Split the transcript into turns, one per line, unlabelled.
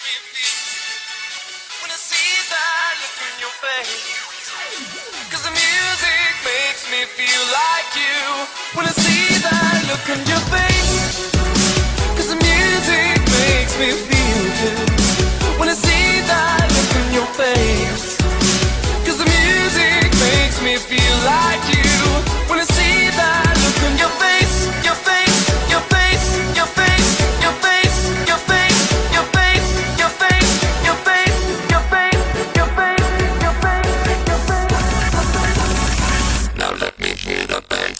me feel when I see that look in your face. Cause the music makes me feel like you when I see that look in your face. Cause the music makes me feel good when I see that look in your face. Cause the music makes me feel like you. let me hear the band.